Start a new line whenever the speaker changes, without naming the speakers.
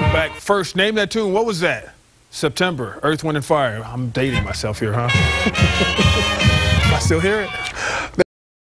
back first, name that tune. What was that? September, Earth, Wind, and Fire. I'm dating myself here, huh? I still hear it?